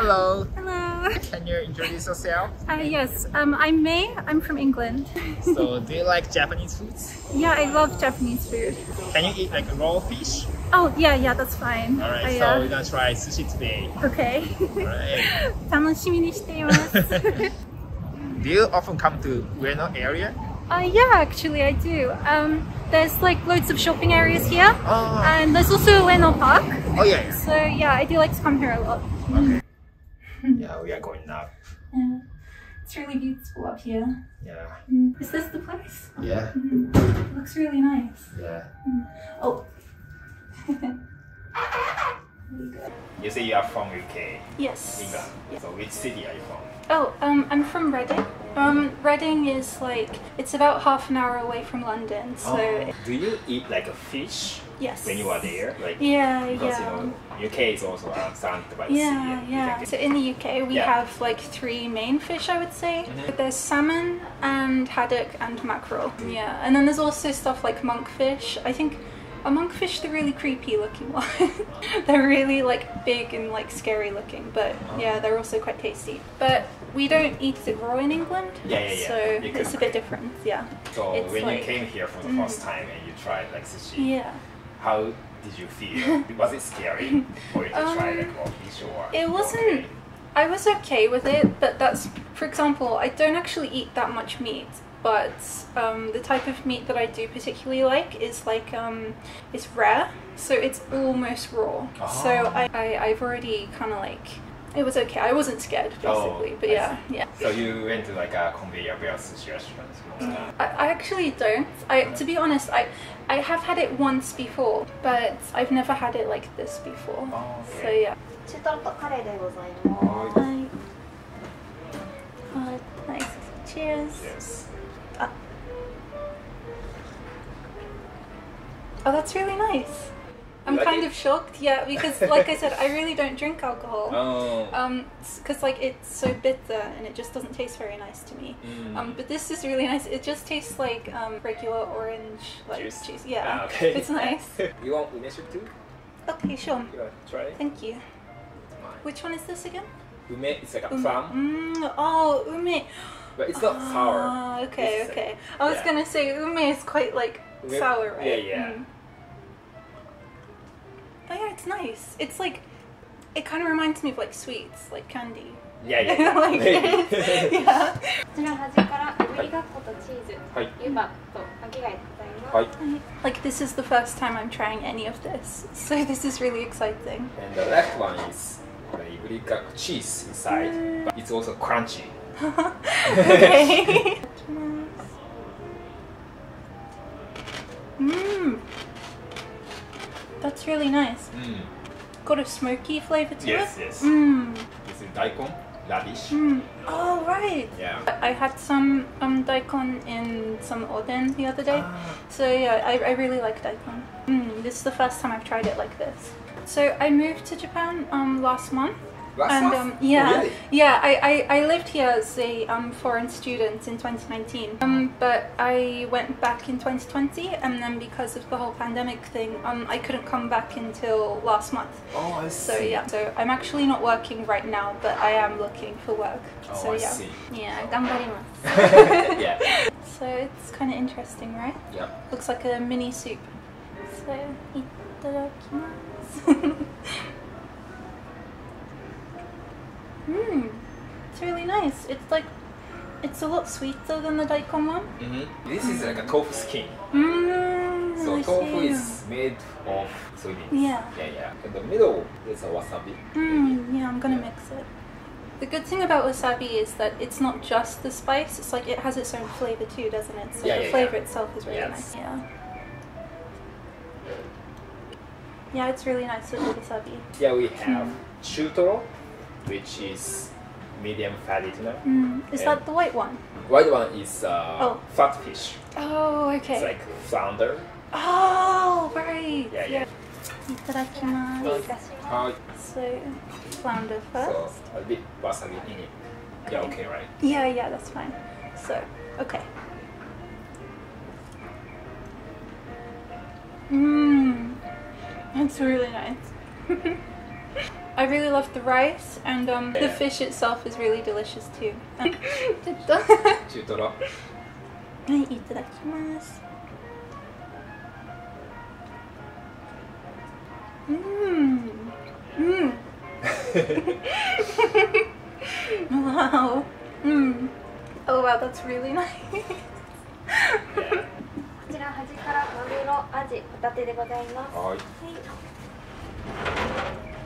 Hello. Hello. Can you introduce yourself? Uh, yes, um, I'm May. I'm from England. So, do you like Japanese foods? yeah, I love Japanese food. Can you eat like raw fish? Oh, yeah, yeah, that's fine. Alright, I, so uh, we're gonna try sushi today. okay. Alright. 楽しみにしています。 do you often come to Ueno area? uh, yeah, actually, I do. Um, there's like loads of shopping areas here, Oh, and there's also Ueno Park. oh yeah, yeah. So yeah, I do like to come here a lot. Okay. yeah, we are going now. Yeah. It's really beautiful up here. Yeah. Is this the place? Yeah. It looks really nice. Yeah. Oh. You say you are from UK, yes. England. So which city are you from? Oh, um, I'm from Reading. Um, Reading is like it's about half an hour away from London, so Oh. Do you eat like a fish yes. when you are there? Like Yeah, because yeah. you know UK is also uh, surrounded by the sea. Yeah, and yeah. So in the UK, we Yeah. have like three main fish, I would say. Mhm. There's salmon and haddock and mackerel. Yeah, and then there's also stuff like monkfish. I think a monkfish, they're really creepy looking one. they're really like big and like scary looking, but yeah, they're also quite tasty. But we don't eat it raw in England, Yeah, yeah, yeah. so You it's a bit different. Yeah, So It's when like- you came here for the first time and you tried like sushi, yeah. How did you feel? Was it scary for you to try Um, raw fish or? It wasn't. I was okay with it, but that's, for example, I don't actually eat that much meat. But um, the type of meat that I do particularly like is like um, it's rare, so it's almost raw. So Oh. I, I I've already kind of like it was okay. I wasn't scared Oh, basically, but I yeah, yeah. So you went to like a conveyor belt sushi restaurant. I, I actually don't. I to be honest, I I have had it once before, but I've never had it like this before. Oh, So okay. yeah. 中トロとカレーでございます。Hi. Uh, nice. Cheers. Yes. Oh, that's really nice. I'm like kind it? of shocked, yeah, because like I said, I really don't drink alcohol. Oh. Um, because like it's so bitter and it just doesn't taste very nice to me. Mm. Um, but this is really nice. It just tastes like um regular orange like Juice? juice. Yeah, Ah, okay. it's nice. you want ume too? Okay, sure. You want try it? Thank you. Which one is this again? Ume is like a Um, plum, Mm, oh, ume. but it's not sour. Ah, okay, It's, okay. I was yeah. gonna say ume is quite like Ume- sour, right? yeah, yeah. Mm. But yeah, it's nice. It's like it kind of reminds me of like sweets, like candy. Yeah, yeah. like yeah. this is the first time I'm trying any of this, so this is really exciting. And the left one is the iburigakko cheese inside, mm. but it's also crunchy. okay. Mmm. That's really nice. Mm. Got a smoky flavor to Yes, it. yes. Mmm. This is daikon, radish. Mm. Oh right. Yeah. I had some um daikon in some oden the other day. Ah. So yeah, I, I really like daikon. Mm, this is the first time I've tried it like this. So I moved to Japan um last month. Last and um, yeah, oh, really? yeah, I, I, I, lived here as a um, foreign student in 2019, um, but I went back in 2020, and then because of the whole pandemic thing, um, I couldn't come back until last month. Oh, I so, see. So yeah, so I'm actually not working right now, but I am looking for work. Oh, so, I yeah. see. Yeah, oh. yeah. So it's kind of interesting, right? Yeah. Looks like a mini soup. So, itadakimasu. Mmm, it's really nice. It's like, it's a lot sweeter than the daikon one. Mm -hmm. This is like a tofu skin. Mmm. So I tofu see. is made of soybeans. Yeah. Yeah, yeah. In the middle, there's a wasabi. Mmm, yeah, I'm gonna Yeah. mix it. The good thing about wasabi is that it's not just the spice, it's like it has its own flavor too, doesn't it? So Yeah, the yeah, flavor yeah. itself is really Yes. nice. Yeah. Yeah, it's really nice with the wasabi. Yeah, we have chutoro, which is medium fatty tuna. Mm. Is and that the white one? White one is uh, oh. fat fish. Oh, okay. It's like flounder. Oh, right. Yeah, yeah. Itadakimasu. Uh, so, flounder first. A bit in it. Okay. Yeah, okay, right? Yeah, yeah, that's fine. So, okay. Mmm, that's really nice. I really love the rice and um, the Yeah. fish itself is really delicious too. ちょっとは中トロい、いただきます。Mmm. Mmm. wow. Mmm. Oh wow, that's really nice. こちら端からマグロ、アジ、ホタテでございます。はい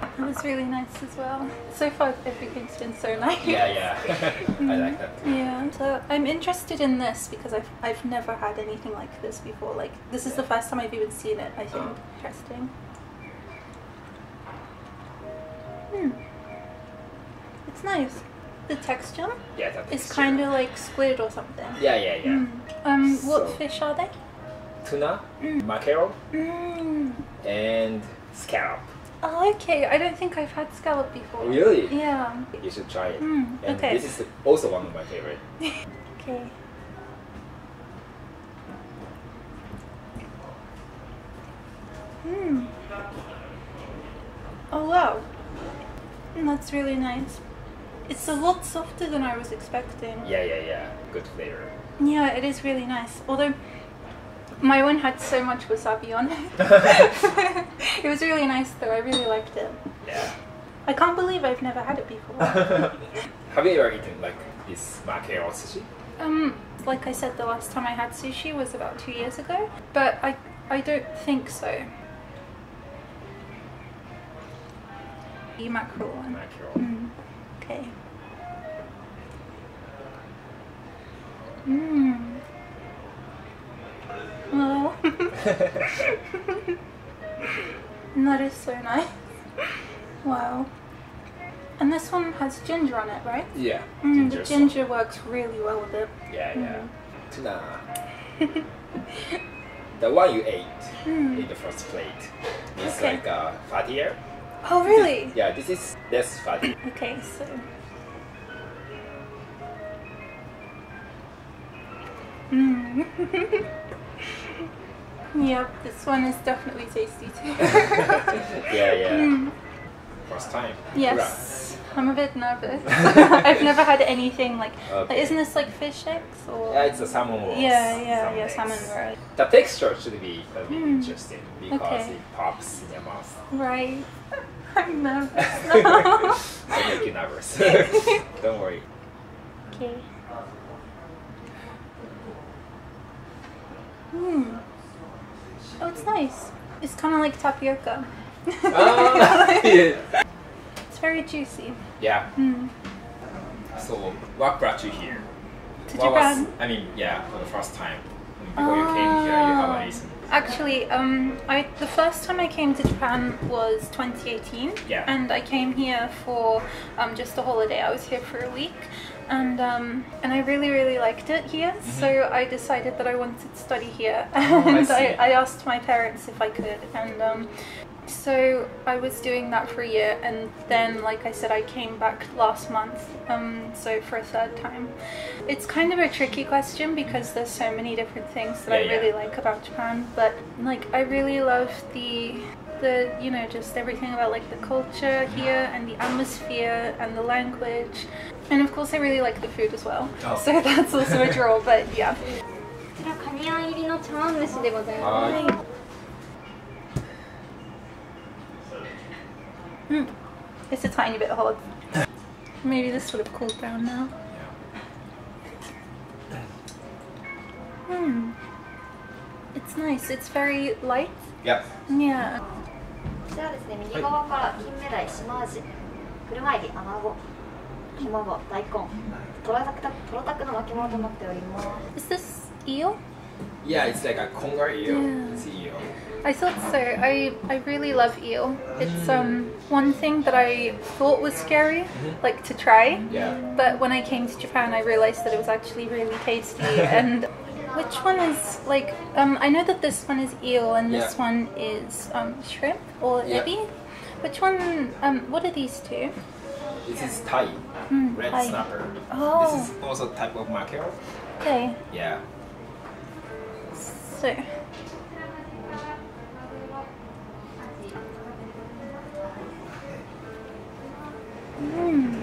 that was really nice as well. So far, everything's been so nice. Yeah, yeah. I like that too. Yeah, so I'm interested in this because I've I've never had anything like this before. Like this is the first time I've even seen it. I think interesting. Hmm. It's nice. The texture Yeah, that is kind of like squid or something. Yeah, yeah, yeah. Mm. Um, what fish are they? Tuna, Mm. mackerel, Mm. and scallop. Okay. I don't think I've had scallop before. Really? Yeah. You should try it. Mm, And okay. this is also one of my favorite. Okay. Hmm. Oh wow. Mm, That's really nice. It's a lot softer than I was expecting. Yeah, yeah, yeah. Good flavor. Yeah, it is really nice. Although my one had so much wasabi on it. it was really nice though. I really liked it. Yeah. I can't believe I've never had it before. Have you ever eaten like this mackerel sushi? Um, like I said, the last time I had sushi was about two years ago, but I I don't think so. The mackerel one. Mackerel. Mm. Okay. Mmm. Well, that is so nice. Wow. And this one has ginger on it, right? Yeah. Mm, the sauce. ginger works really well with it. Yeah, yeah. Mm. Tuna. the one you ate Mm. in the first plate is Okay. like uh, fattier. Oh, really? Yeah, this is less fatty. Okay, so. Mm. yep, this one is definitely tasty too. yeah, yeah. Mm. First time. Yes, I'm a bit nervous. I've never had anything like. like, Okay. Isn't this like fish eggs or? Yeah, it's a salmon rolls. yeah, yeah, yeah, eggs. salmon roe. The texture should be a bit Mm. interesting because Okay. it pops in your mouth. Right. I'm nervous now. I make you nervous. Don't worry. okay. Hmm. Oh, it's nice. It's kind of like tapioca. Ah, yeah. It's very juicy. yeah. Mm. So, what brought you here? To what was- Japan. I mean, yeah, for the first time. Before you came here, you have Ah. a reason. Actually, um, I the first time I came to Japan was 2018, Yeah. and I came here for um, just a holiday. I was here for a week, and um, and I really really liked it here. So I decided that I wanted to study here. Oh, I and see. I, I asked my parents if I could, and um, so I was doing that for a year, and then, like I said, I came back last month, um, so for a third time. It's kind of a tricky question because there's so many different things that I Yeah, yeah. really like about Japan, but like I really love the the you know just everything about like the culture here and the atmosphere and the language. And of course, I really like the food as well. Oh. So that's also a draw, but yeah. こちらカニあん入りの茶碗蒸しでございまはい。 Mm. It's a tiny bit hot. Maybe this would have cooled down now. Hmm. It's nice. It's very light. Yeah. Yeah. すこちらですね右側から金目鯛島味車エビアナゴ卵大根トロタクトロタクの巻物となっております Is this eel? Yeah, it's like a conger eel. Yeah. It's eel. I thought so. I I really love eel. It's um one thing that I thought was scary, like to try. Yeah. But when I came to Japan, I realized that it was actually really tasty. and which one is like? Um, I know that this one is eel and this yeah. one is um, shrimp or ebi. Which one? Um, what are these two? This is Tai, mm, red tai. snapper. Oh. This is oh. also type of mackerel. Okay. Yeah. So. Hmm.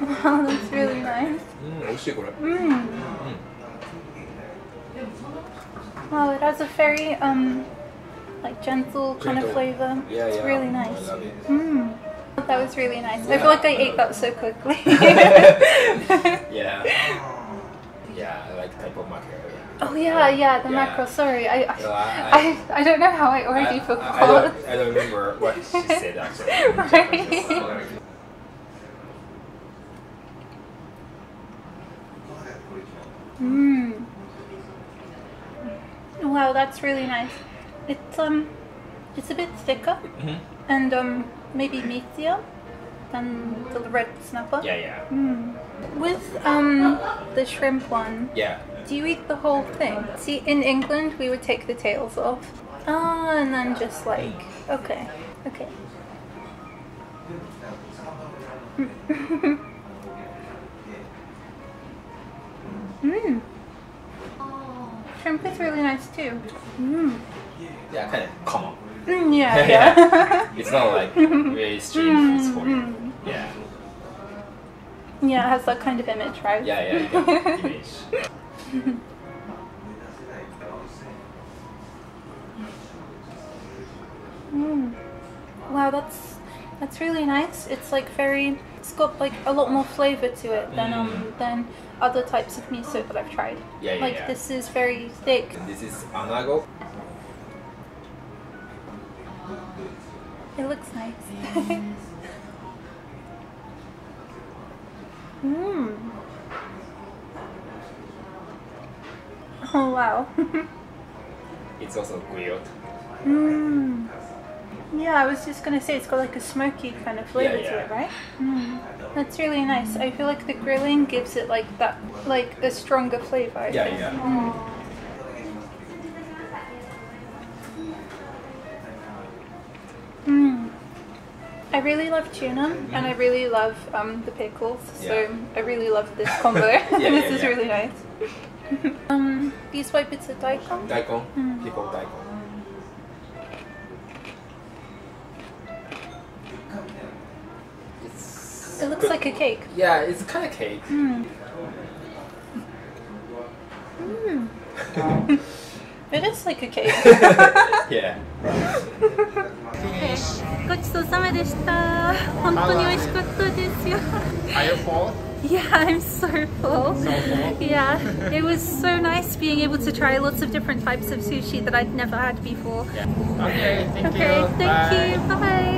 Wow, that's really nice. Mm, Wow, it has a very um like gentle kind of flavor. Yeah, it's yeah. really nice. love it. Mm. That was really nice. I feel like I ate that so quickly. Yeah. Yeah, I like type of mackerel. Yeah. oh yeah, yeah, the Yeah. mackerel. Sorry, I I, I, I, I don't know how I already I, I, I, forgot. don't, I don't remember what she said actually. Right. Mm. Wow, that's really nice. It's um, it's a bit thicker Mhm. and um, maybe meatier than the red snapper. Yeah, yeah. Mm. With um, the shrimp one, Yeah. do you eat the whole thing? See, in England, we would take the tails off. Ah, and then just like, okay, okay. Mmm. Shrimp is really nice too. Mmm. Yeah, kind of common. Mm, yeah, yeah. It's not like very strange foods for you. Mm, Yeah. yeah, it has that kind of image, right? Yeah, yeah, you get the image. Mm. Wow, that's that's really nice. It's like very. It's got like a lot more flavor to it than um mm. than other types of miso that I've tried. Yeah, yeah, like yeah. this is very thick. And this is anago. It looks nice. Mmm. Oh wow. It's also grilled. Mmm. Yeah, I was just gonna say it's got like a smoky kind of flavor Yeah, to it, right? Mm. That's really nice. I feel like the grilling gives it like that, like a stronger flavor. I Yeah, think. yeah. Mm. Mm. I really love tuna and I really love um, the pickles, so Yeah. I really love this combo. this yeah, is yeah. really nice. um, these white bits of daikon. Daikon. Mm. Daikon. looks good. like a cake. Yeah, it's kind of cake. Mm. Mm. It is like a cake. yeah. ごちそうさまでした。本当に美味しかったですよ。 Are you full? Yeah, I'm so full. Yeah, it was so nice being able to try lots of different types of sushi that I'd never had before. Yeah. Okay, thank Okay, you. thank Bye. you. Bye.